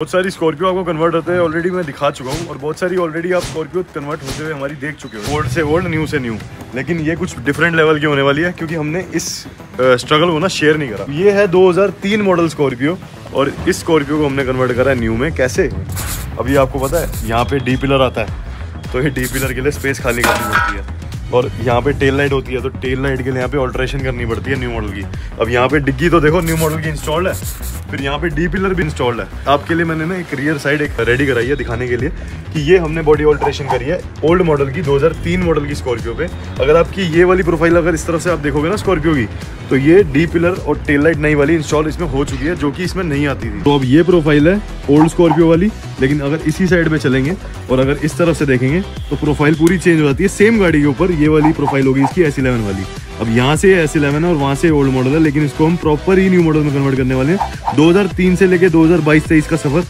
बहुत सारी स्कॉर्पियो आपको कन्वर्ट होते हैं ऑलरेडी मैं दिखा चुका हूँ, और बहुत सारी ऑलरेडी आप स्कॉर्पियो कन्वर्ट होते हुए हमारी देख चुके हो। ओल्ड से ओल्ड न्यू से न्यू लेकिन ये कुछ डिफरेंट लेवल की होने वाली है, क्योंकि हमने इस स्ट्रगल को ना शेयर नहीं करा। ये है 2003 मॉडल स्कॉर्पियो और इस स्कॉर्पियो को हमने कन्वर्ट करा है न्यू में। कैसे? अभी आपको पता है, यहाँ पे डी पिलर आता है तो ये डी पिलर के लिए स्पेस खाली करनी पड़ती है। और यहाँ पे टेल लाइट होती है तो टेल लाइट के लिए यहाँ पे ऑल्ट्रेशन करनी पड़ती है न्यू मॉडल की। अब यहाँ पे डिग्गी तो देखो न्यू मॉडल की इंस्टॉल्ड है, फिर यहाँ पे डी पिलर भी इंस्टॉल्ड है। आपके लिए मैंने ना एक रियर साइड एक रेडी कराई है दिखाने के लिए कि ये हमने बॉडी ऑल्ट्रेशन करी है ओल्ड मॉडल की 2003 मॉडल की स्कॉर्पियो पे। अगर आपकी ये वाली प्रोफ़ाइल अगर इस तरफ़ से आप देखोगे ना स्कॉर्पियो की तो ये डी पिलर और टेल लाइट नई वाली इंस्टॉल इसमें हो चुकी है, जो कि इसमें नहीं आती थी। तो अब ये प्रोफ़ाइल है ओल्ड स्कॉर्पियो वाली, लेकिन अगर इसी साइड पे चलेंगे और अगर इस तरफ़ से देखेंगे तो प्रोफ़ाइल पूरी चेंज हो जाती है। सेम गाड़ी के ऊपर ये वाली प्रोफ़ाइल होगी, इसकी एस इलेवन वाली। अब यहाँ से एस इलेवन है और वहाँ से ओल्ड मॉडल है, लेकिन इसको हम प्रॉपर ही न्यू मॉडल में कन्वर्ट करने वाले हैं। 2003 से लेके 2022 हज़ार का सफ़र